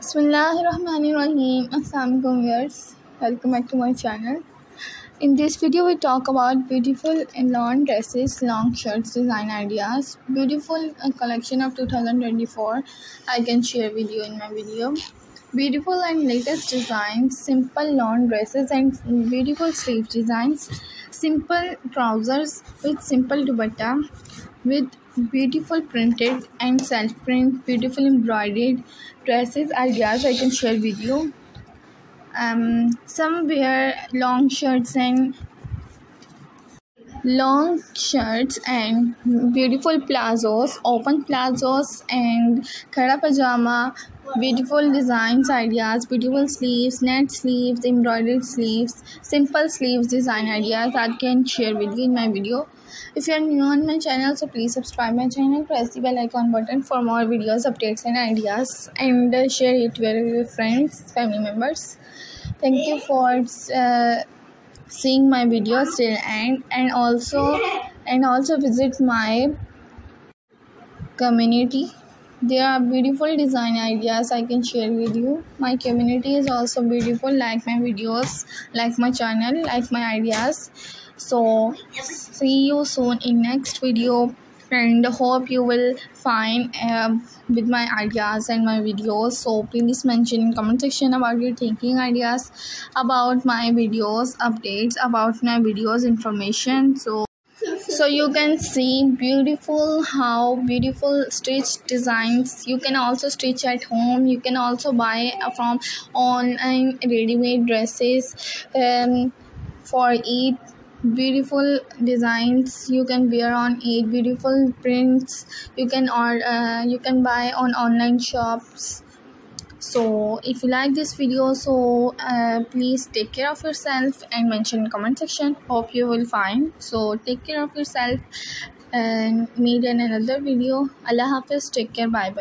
Bismillahirrahmanirrahim. Assalamualaikum viewers. Welcome back to my channel. In this video, we talk about beautiful lawn dresses, long shirts design ideas. Beautiful uh, collection of 2024. I can share video in my video. Beautiful and latest designs, simple lawn dresses and beautiful sleeve designs. Simple trousers with simple dupatta with beautiful printed and self print beautiful embroidered dresses ideas i can share with you. Um some wear long shirts and long shirts and beautiful plazos open plazos and khada pajama beautiful designs ideas beautiful sleeves net sleeves embroidered sleeves simple sleeves design ideas that I can share with you in my video. If you are new on my channel so please subscribe my channel press the bell icon button for more videos updates and ideas and uh, share it with your friends family members. Thank you for uh, seeing my videos till end and also and also visit my community. There are beautiful design ideas i can share with you. My community is also beautiful like my videos like my channel like my ideas. So see you soon in next video and hope you will find uh, with my ideas and my videos. So please mention in comment section about your thinking ideas about my videos updates about my videos information. So so you can see beautiful how beautiful stitch designs. You can also stitch at home. You can also buy from online ready-made dresses um, for it beautiful designs you can wear on it beautiful prints you can or uh, you can buy on online shops. So if you like this video so uh, please take care of yourself and mention comment section. Hope you will find. So take care of yourself and meet in another video. Allah hafiz take care. Bye bye